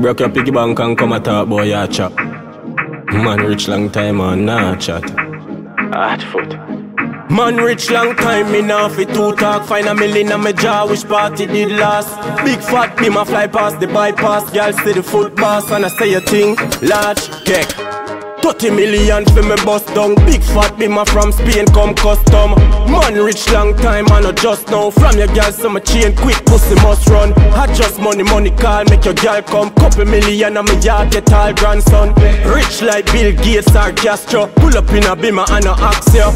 Broke your piggy bank and come a talk boy ya chop. Man rich long time and nah chat. Haat Foot. Man rich long time, me now fi two talk Find a million on my jaw, which party did last Big fat be my fly past the bypass Girl see the foot boss and I say a thing Large cake 30 million for me bust down. Big fat my from Spain come custom. Man rich long time I not just now From your girl so my chain quick pussy must run. I just money money call make your girl come. Couple million on me yard get all grandson. Rich like Bill Gates or Castro. Pull up in a beamer and a axe ya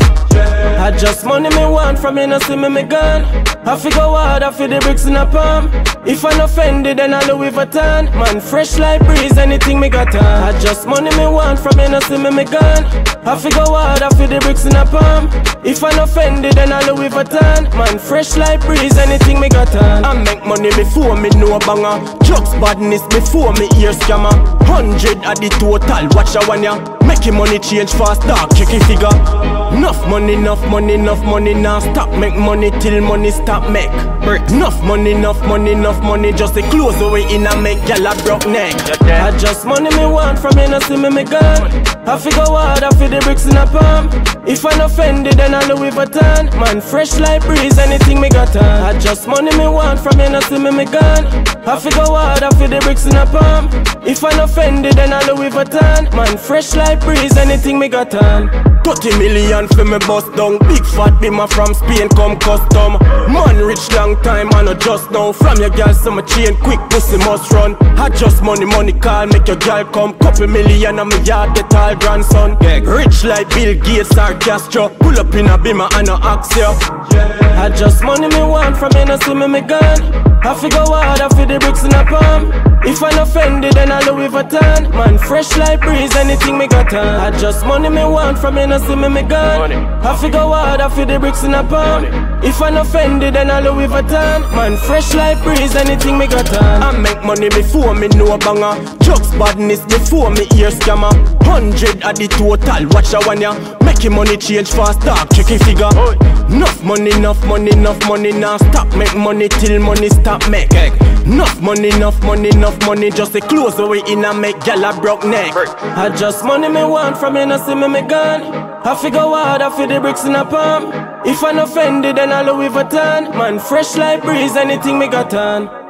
I just money me want from you no see me me gone. I figure hard I feel the bricks in a palm. If I'm offended then I Louis Vuitton Man fresh like breeze anything me got on. I just money me want from you no see me me gone. I figure hard I feel the bricks in a palm. If I'm offended then I Louis Vuitton Man fresh like breeze anything me got on. I make money before me know banger. Drugs badness before me ear scammer Hundred at the total watch a one ya Making money change fast dark check it figure. Enough money, enough money, enough money now Stop make money till money stop make. Bricks. Enough money, enough money, enough money Just the clothes away in and make gyal a broke neck. I just money me want from you, no see me me gone I figure hard, I feel the bricks in a palm If I'm offended then I Louis Vuitton Man fresh like breeze, anything me got on. I just money me want from you, no see me me gone I figure hard, I feel the bricks in a palm If I'm offended then I Louis Vuitton Man fresh like breeze, anything me got on 30 million for me bust down. Big fat be my from Spain come custom. Man rich long time I not just now From your girl so my chain quick pussy must run. I just money money call make your girl come. Couple million on me yard get all grandson. Rich like Bill Gates or Castro. Pull up in a beamer and no axe ya. I just money me want from you no see me me gone. I figure hard I feel the bricks in a palm. If I'm offended then I Louis Vuitton Man fresh like breeze anything me got on. I just money me want from you no see me me gone. I figure hard I feel the bricks in a palm If I'm offended then I Louis Vuitton Man fresh like breeze anything me got on I make money before me know banger. Drugs badness before me ear scammer. Hundred at the total watch a one ya Making money change fast check it figure. Enough money, enough money, enough money now. Stop make money till money stop make. Enough money, enough money, enough money. Just the clothes away in and make gyal a broke neck. I just money me want from you no see me me gone. I figure hard I feel the bricks in a palm. If I'm offended then I Louis Vuitton Man fresh like breeze anything me got on